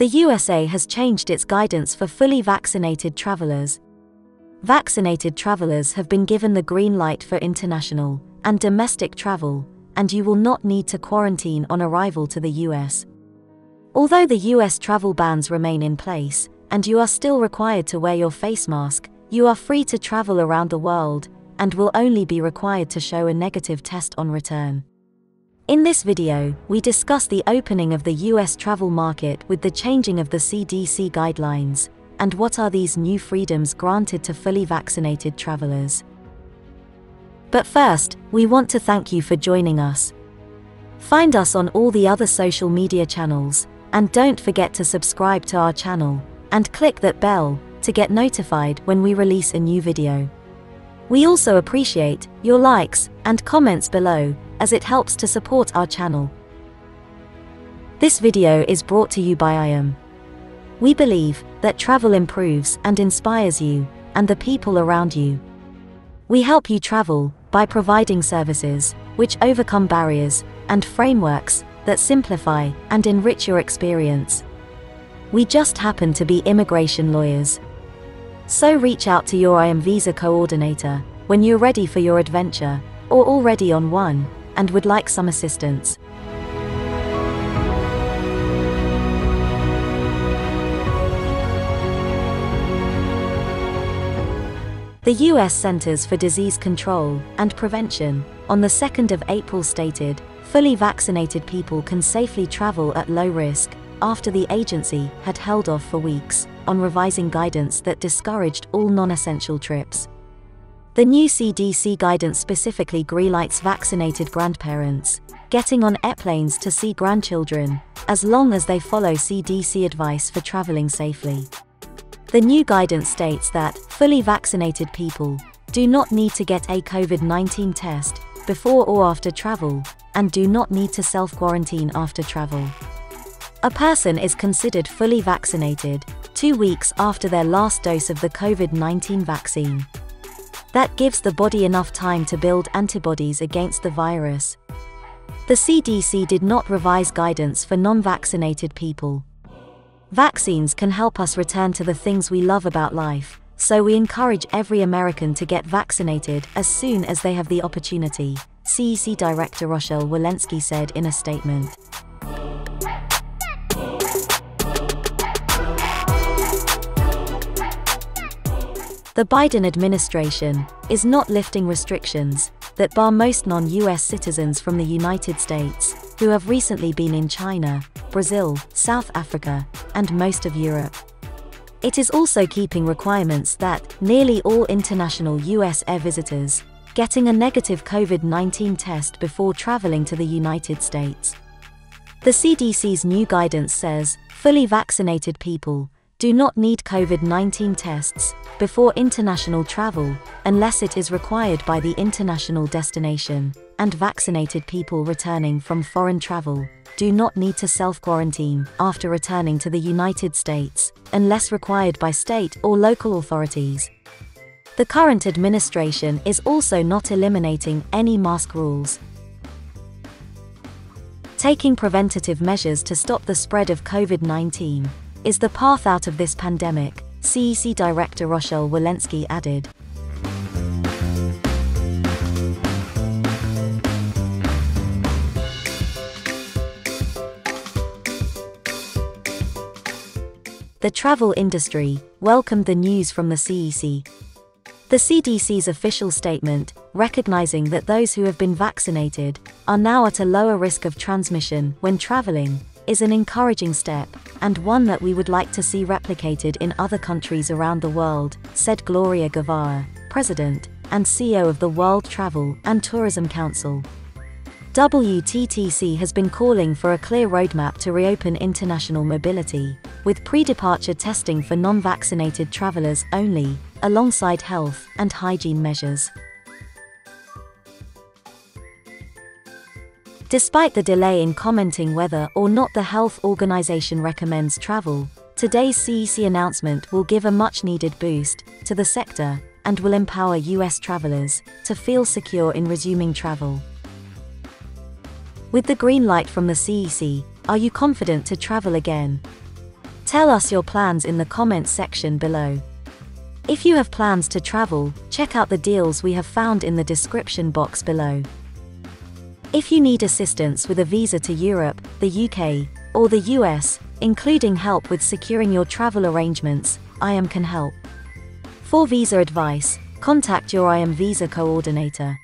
The USA has changed its guidance for fully vaccinated travelers. Vaccinated travelers have been given the green light for international and domestic travel, and you will not need to quarantine on arrival to the US. Although the US travel bans remain in place, and you are still required to wear your face mask, you are free to travel around the world, and will only be required to show a negative test on return. In this video, we discuss the opening of the US travel market with the changing of the CDC guidelines, and what are these new freedoms granted to fully vaccinated travelers. But first, we want to thank you for joining us. Find us on all the other social media channels, and don't forget to subscribe to our channel, and click that bell to get notified when we release a new video. We also appreciate your likes and comments below, as it helps to support our channel. This video is brought to you by IAM. We believe that travel improves and inspires you and the people around you. We help you travel by providing services which overcome barriers and frameworks that simplify and enrich your experience. We just happen to be immigration lawyers. So reach out to your IAM visa coordinator when you're ready for your adventure, or already on one, and would like some assistance. The US Centers for Disease Control and Prevention, on the 2nd of April stated, fully vaccinated people can safely travel at low risk, after the agency had held off for weeks on revising guidance that discouraged all non-essential trips. The new CDC guidance specifically greenlights vaccinated grandparents getting on airplanes to see grandchildren, as long as they follow CDC advice for traveling safely. The new guidance states that fully vaccinated people do not need to get a COVID 19 test before or after travel, and do not need to self quarantine after travel. A person is considered fully vaccinated two weeks after their last dose of the COVID 19 vaccine. That gives the body enough time to build antibodies against the virus. The CDC did not revise guidance for non vaccinated people. Vaccines can help us return to the things we love about life, so we encourage every American to get vaccinated as soon as they have the opportunity, CDC Director Rochelle Walensky said in a statement. The Biden administration is not lifting restrictions that bar most non US citizens from the United States who have recently been in China, Brazil, South Africa, and most of Europe. It is also keeping requirements that nearly all international US air visitors getting a negative COVID 19 test before traveling to the United States. The CDC's new guidance says fully vaccinated people do not need COVID 19 tests before international travel, unless it is required by the international destination, and vaccinated people returning from foreign travel do not need to self quarantine after returning to the United States, unless required by state or local authorities. The current administration is also not eliminating any mask rules. Taking preventative measures to stop the spread of COVID 19 is the path out of this pandemic, CDC Director Rochelle Walensky added. The travel industry welcomed the news from the CDC. The CDC's official statement, recognizing that those who have been vaccinated are now at a lower risk of transmission when traveling, is an encouraging step, and one that we would like to see replicated in other countries around the world, said Gloria Guevara, President and CEO of the World Travel and Tourism Council. WTTC has been calling for a clear roadmap to reopen international mobility, with pre departure testing for non vaccinated travelers only, alongside health and hygiene measures. Despite the delay in commenting whether or not the health organization recommends travel, today's CDC announcement will give a much needed boost to the sector and will empower US travelers to feel secure in resuming travel. With the green light from the CDC, are you confident to travel again? Tell us your plans in the comments section below. If you have plans to travel, check out the deals we have found in the description box below. If you need assistance with a visa to Europe, the UK, or the US, including help with securing your travel arrangements, IAM can help. For visa advice, contact your IAM visa coordinator.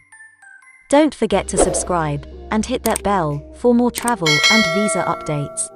Don't forget to subscribe and hit that bell for more travel and visa updates.